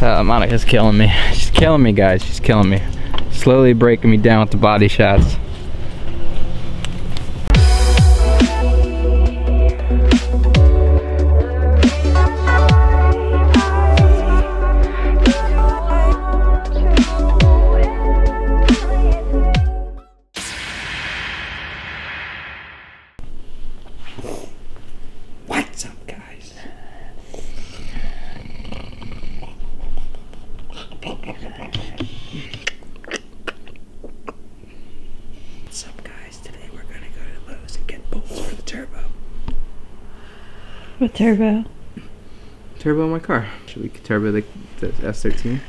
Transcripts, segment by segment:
Uh, Monica's killing me. She's killing me, guys. She's killing me. Slowly breaking me down with the body shots. With turbo. Turbo in my car. Should we turbo the, the S13?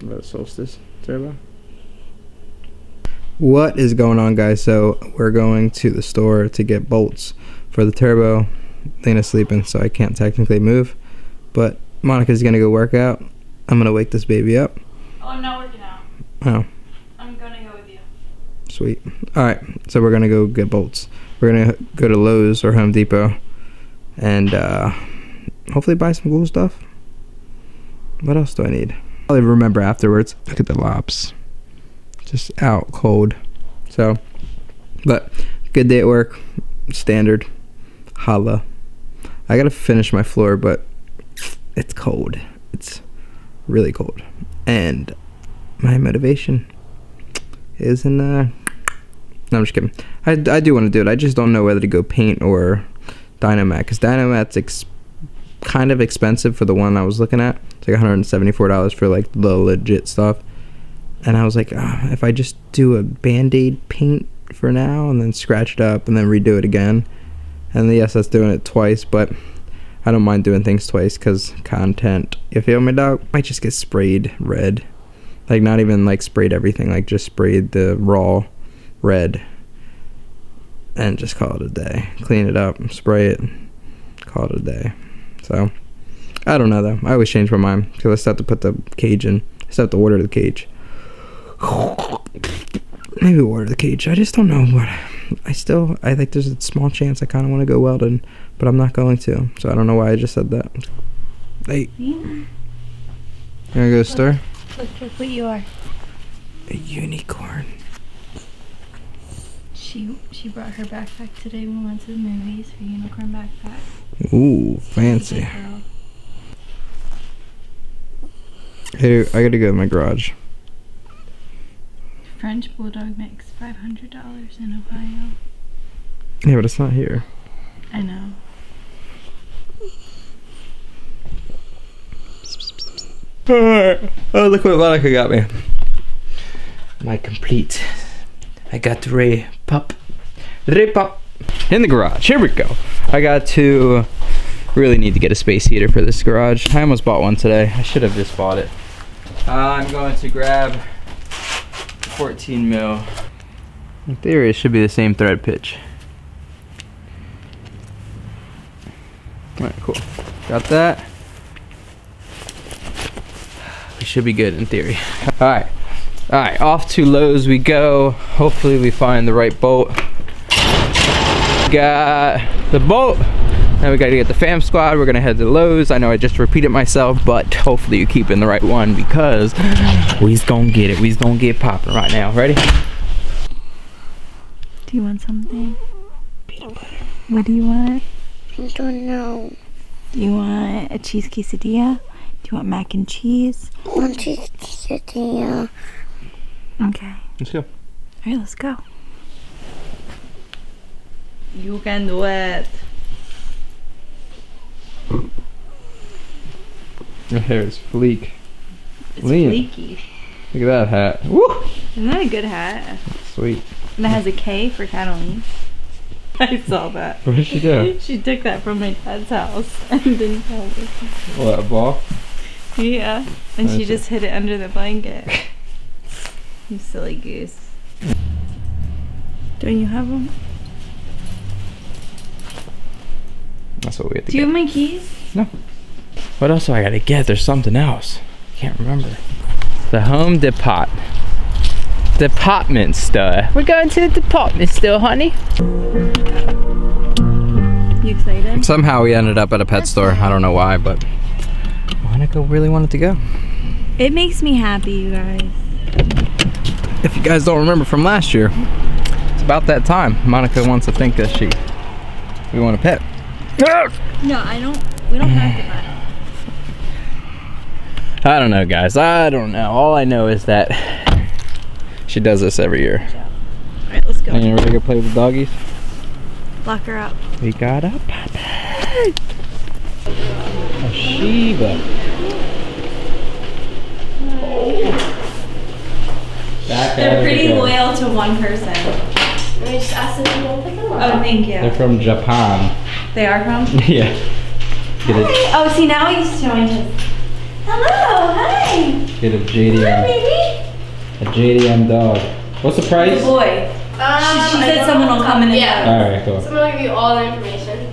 About Solstice turbo. What is going on, guys? So we're going to the store to get bolts for the turbo. Lena's sleeping, so I can't technically move. But Monica's gonna go work out. I'm gonna wake this baby up. Oh, I'm not working out. Oh, I'm gonna go with you. sweet. All right, so we're gonna go get bolts. We're gonna go to Lowe's or Home Depot, and uh, hopefully buy some cool stuff. What else do I need? I'll remember afterwards. Look at the lops, just out cold. So, but good day at work. Standard. Holla. I gotta finish my floor, but it's cold. It's really cold, and my motivation isn't. Uh, no, I'm just kidding. I, I do want to do it. I just don't know whether to go paint or Dynamat because Dynamat's ex- kind of expensive for the one I was looking at. It's like 174 dollars for like the legit stuff. And I was like, ah, if I just do a band aid paint for now and then scratch it up and then redo it again. And yes, that's doing it twice, but I don't mind doing things twice because content. If you feel me, dog? Might just get sprayed red. Like, not even like sprayed everything, like just sprayed the raw red and just call it a day. Clean it up, spray it, call it a day. So, I don't know though. I always change my mind because I still have to put the cage in. I still have to order the cage. Maybe order the cage. I just don't know what. I still, I think there's a small chance I kind of want to go welding, but I'm not going to. So I don't know why I just said that. Hey, Yeah. you gonna go to the store? Look, look what you are. A unicorn. She she brought her backpack today when we went to the movies. Her unicorn backpack. Ooh, fancy. Good girl. Hey, I gotta go to my garage. French bulldog makes five hundred dollars in Ohio. Yeah, but it's not here. I know. Oh, look what Monica got me. My complete. I got Ray Pup. Ray Pup. In the garage. Here we go. I got to really need to get a space heater for this garage. I almost bought one today. I should have just bought it. Uh, I'm going to grab 14 mil. In theory, it should be the same thread pitch. Alright, cool. Got that. We should be good in theory. Alright. Alright, off to Lowe's we go. Hopefully we find the right bolt. Got the bolt. Now we gotta get the fam squad. We're gonna head to Lowe's. I know I just repeated myself, but hopefully you keep in the right one because we's gonna get it. We's gonna get popping right now. Ready? Do you want something? Peanut butter. What do you want? I don't know. Do you want a cheese quesadilla? Do you want mac and cheese? Want to sit here? Okay. Let's go. All right, let's go. You can do it. Your hair is fleek. It's Liam. fleeky. Look at that hat. Woo! Isn't that a good hat? Sweet. And it has a K for Catalina. I saw that. What did she do? She took that from my dad's house and didn't tell me. What, a ball? Yeah. And she Nice. just hid it under the blanket. You silly goose. Don't you have them? That's what we have to Do you have my keys? No. What else do I gotta get? There's something else. Can't remember. The Home Depot. Department store. We're going to the department store, honey. You excited? Somehow we ended up at a pet store. I don't know why, but Monica really wanted to go. It makes me happy, you guys. If you guys don't remember from last year, it's about that time. Monica wants to think that she, we want a pet. No, I don't. We don't have to buy. I don't know, guys. I don't know. All I know is that she does this every year. All right, let's go. And you ready to go play with the doggies? Lock her up. We got a puppy. A Shiba. Oh. Back They're at it pretty again. loyal to one person. Let me just ask them to go pick them Oh, thank you. They're from Japan. They are from. yeah. Get a, Oh, see now he's showing his. Hello, hi. get a JDM. Hi, JDM. baby. A JDM dog. What's the The price? All boy. Um, She- she said someone will come in and Yeah. right, cool. Someone will give you all the information.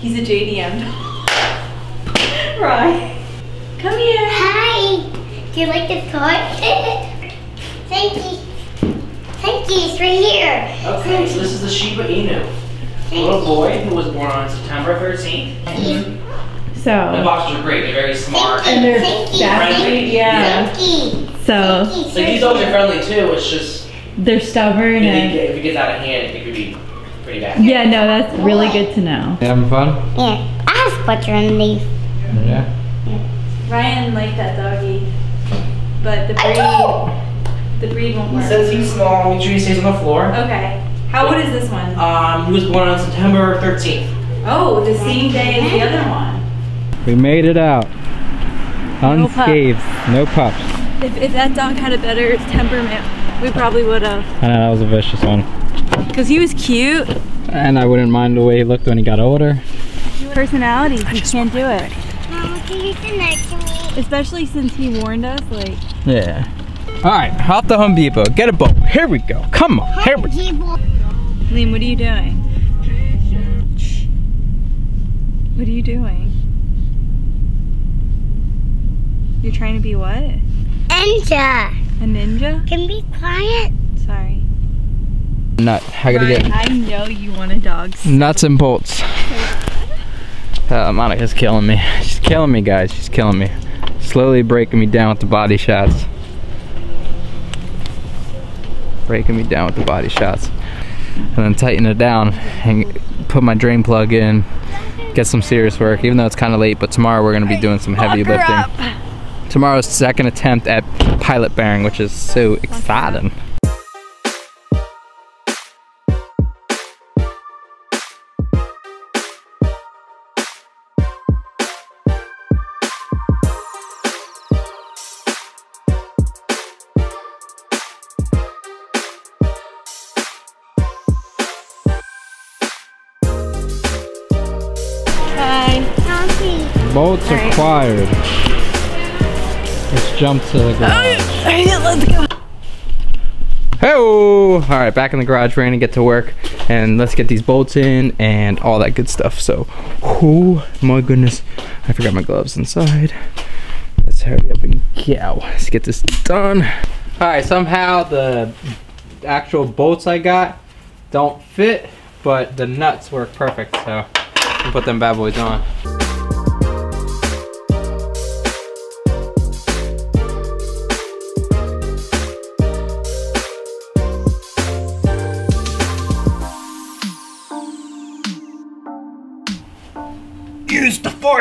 He's a JDM. Dog. right. Come here. Hi. Do you like this toy? Thank you. Thank you. It's right here. Okay, so this is the Shiba Inu. Thank Little boy who was born on September 13th. So The So. boxers are great. They're very smart. Thank you. they're Thank you. friendly. Yeah. Thank. So Thank you. Like these dogs are friendly too. It's just they're stubborn if it, and. if it gets out of hand, it could be pretty bad. Yeah, no, that's really good to know. You having fun? Yeah. I have butter underneath. Yeah. Ryan liked that doggy, but the I breed, the breed won't work. Since he's small, make sure he stays on the floor. Okay. How old is this one? Um, he was born on September 13th. Oh, the same day as the other one. We made it out. No pup. Unscathed. No pups. If, if that dog had a better temperament, we probably would have. I know that was a vicious one. Cause he was cute. And I wouldn't mind the way he looked when he got older. Personality, he can't do it. Mama, can you sit next to me? Especially since he warned us, like. Yeah. All right, hop the Home Depot. Get a boat. Here we go. Come on. Here we go. Liam, what are you doing? What are you doing? You're trying to be what? Ninja. A ninja? Can be quiet. Sorry. Nut. I gotta Ryan, get I know you want a dog. nuts and bolts. Uh, Monica's killing me. She's killing me, guys. She's killing me. Slowly breaking me down with the body shots. Breaking me down with the body shots. And then tighten it down and put my drain plug in. Get some serious work, even though it's kind of late. But tomorrow we're gonna be doing some heavy lifting. Tomorrow's second attempt at pilot bearing, which is so exciting. Let's jump to the garage. Alright, let's go. Hey! All right, back in the garage. We're gonna get to work, and let's get these bolts in and all that good stuff. So, oh my goodness, I forgot my gloves inside. Let's hurry up and go. Let's get this done. All right, somehow the actual bolts I got don't fit, but the nuts work perfect. So, I can put them bad boys on.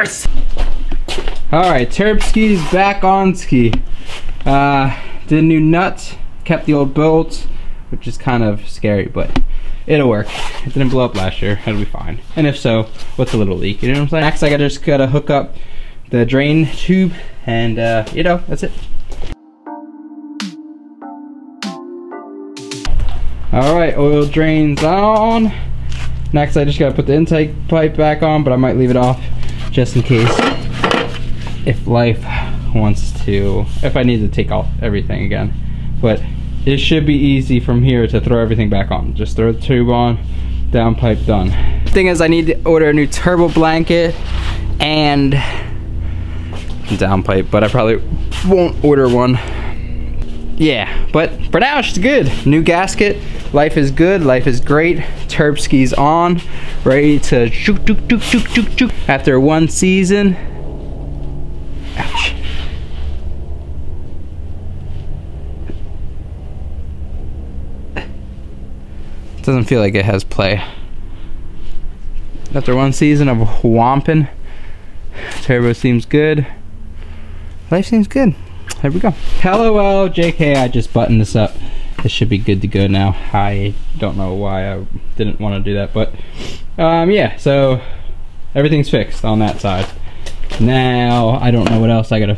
Force. All right, Terpski's back on ski. Uh, did a new nut, kept the old bolts, which is kind of scary, but it'll work. It didn't blow up last year. It'll be fine. And if so, what's a little leak? You know what I'm saying? Next, I gotta just gotta hook up the drain tube, and uh, you know that's it. All right, oil drains on. Next, I just gotta put the intake pipe back on, but I might leave it off just in case if life wants to, if I need to take off everything again. But it should be easy from here to throw everything back on. Just throw the tube on, down pipe done. Thing is, I need to order a new turbo blanket and down pipe, but I probably won't order one. Yeah, but for now she's good. New gasket. Life is good, life is great. Terp skis on, ready to chook, chook, chook, chook, chook. After one season, ouch. Doesn't feel like it has play. After one season of whomping, turbo seems good. Life seems good. There we go. Hello, JK. I just buttoned this up. This should be good to go now. I don't know why I didn't want to do that, but um, yeah, so everything's fixed on that side. Now, I don't know what else I gotta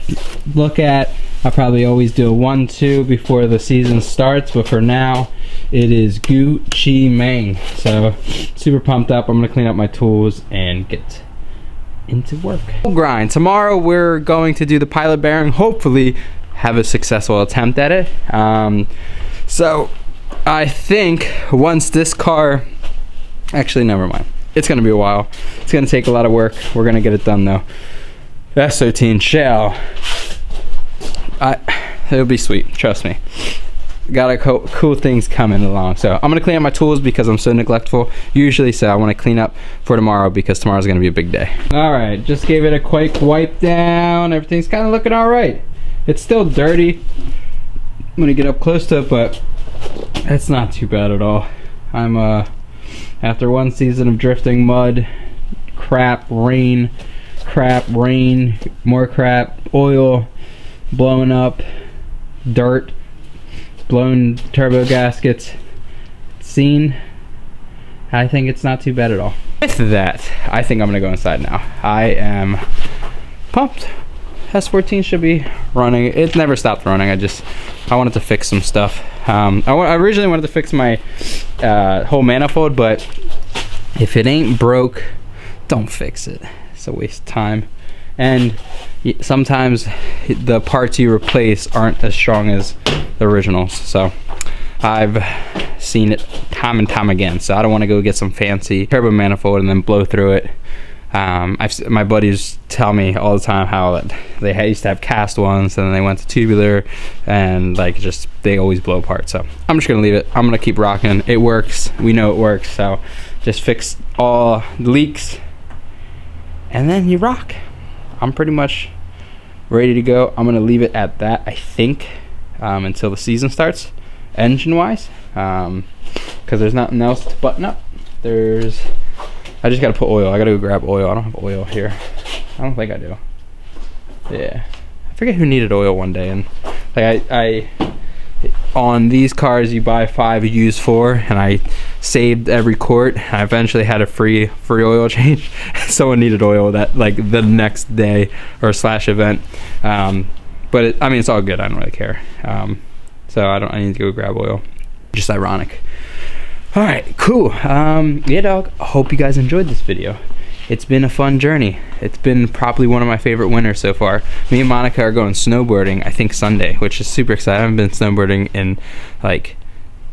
look at. I probably always do a one-two before the season starts, but for now, it is Gucci Mane. So, super pumped up. I'm gonna clean up my tools and get into work. Grind. Tomorrow we're going to do the pilot bearing. Hopefully, have a successful attempt at it. Um, so, I think once this car, actually, never mind. It's gonna be a while. It's gonna take a lot of work. We're gonna get it done though. S13 shell. I, it'll be sweet, trust me. Got a co cool things coming along. So I'm gonna clean up my tools because I'm so neglectful usually. So I wanna clean up for tomorrow because tomorrow's gonna be a big day. All right, just gave it a quick wipe down. Everything's kind of looking all right. It's still dirty you get up close to it, but it's not too bad at all. I'm uh, after one season of drifting mud, crap, rain, crap, rain, more crap, oil, blowing up, dirt, blown turbo gaskets, seen. I think it's not too bad at all. With that, I think I'm gonna go inside now. I am pumped. S14 should be running. It never stopped running. I just, I wanted to fix some stuff. Um, I, I originally wanted to fix my uh, whole manifold, but if it ain't broke, don't fix it. It's a waste of time. And sometimes the parts you replace aren't as strong as the originals. So I've seen it time and time again. So I don't want to go get some fancy turbo manifold and then blow through it. Um, my buddies tell me all the time how they used to have cast ones and then they went to tubular and like just they always blow apart. So I'm just gonna leave it. I'm gonna keep rocking. It works. We know it works. So just fix all the leaks and then you rock. I'm pretty much ready to go. I'm gonna leave it at that. I think um, until the season starts, engine wise, because um, there's nothing else to button up. There's I just gotta put oil. I gotta go grab oil. I don't have oil here. I don't think I do. Yeah. I forget who needed oil one day and like I, I on these cars you buy five you use four and I saved every quart I eventually had a free free oil change someone needed oil that like the next day or slash event um, but it, I mean it's all good I don't really care um, so I don't I need to go grab oil just ironic all right cool. Um yeah dog. Hope you guys enjoyed this video. It's been a fun journey. It's been probably one of my favorite winters so far. Me and monica are going snowboarding i think sunday which is super exciting. I haven't been snowboarding in like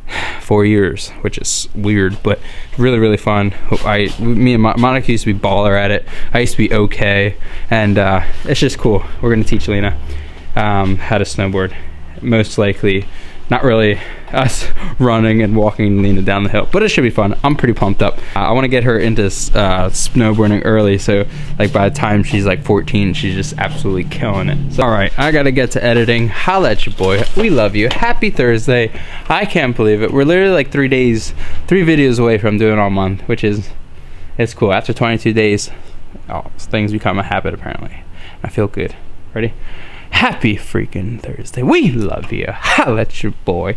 four years which is weird but really really fun. I me and monica used to be baller at it. I used to be okay and uh, it's just cool. We're gonna teach lena um, how to snowboard. Most likely not really us running and walking Lena down the hill, but it should be fun. I'm pretty pumped up. Uh, I want to get her into uh, snowboarding early, so like by the time she's like 14, she's just absolutely killing it. So, all right, I gotta get to editing. Holla at your boy. We love you. Happy Thursday. I can't believe it. We're literally like three days, three videos away from doing all month, which is, it's cool. After 22 days, oh, things become a habit apparently. I feel good. Ready? Happy freaking Thursday. We love you. Holla at your boy.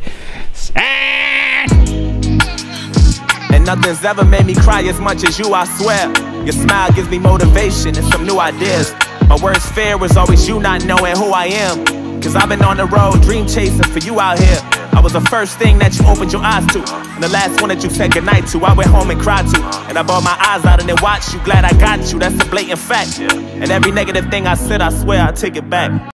And nothing's ever made me cry as much as you, I swear. Your smile gives me motivation and some new ideas. My worst fear was always you not knowing who I am. Cause I've been on the road, dream chasing for you out here. I was the first thing that you opened your eyes to. And the last one that you said goodnight to. I went home and cried to. And I bawled my eyes out and then watched you. Glad I got you, that's a blatant fact. And every negative thing I said, I swear I take it back.